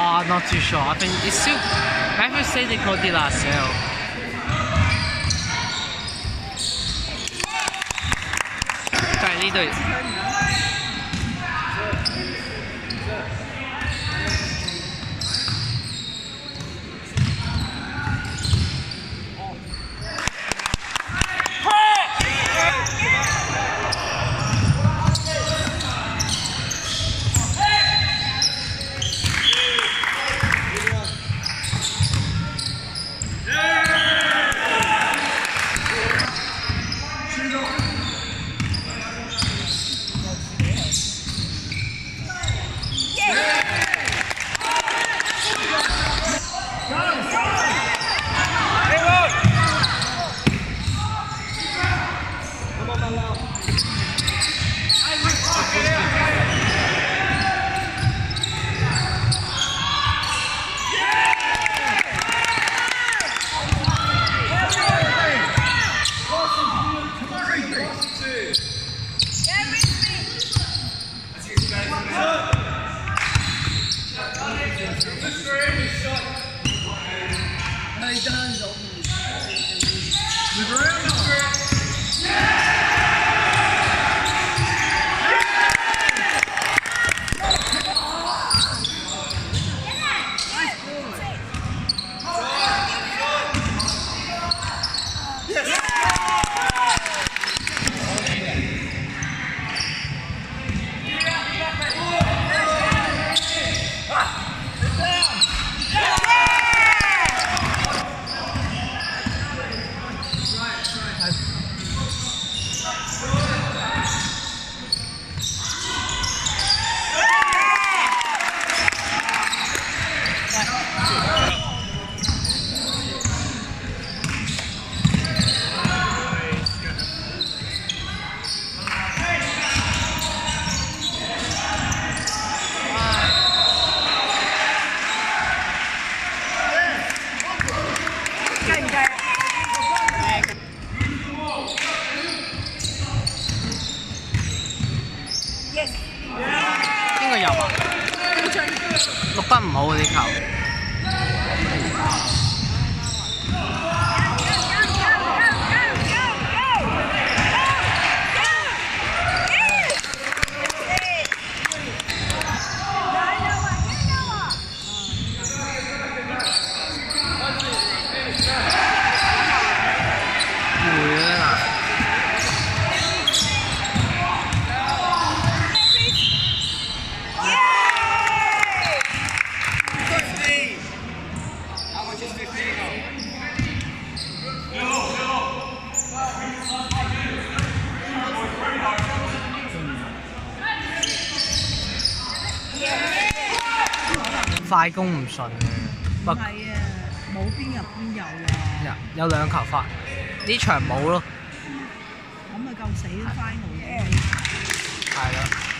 Uh, not too sure. I think it's still. I to say they called it last sale. Tại này 隊 Yes. 邊個入啊？錄得唔好啊！啲球。快攻唔順啊，冇邊入邊有啊，有有兩球發，呢場冇咯，咁咪夠死 final 嘅。係啦。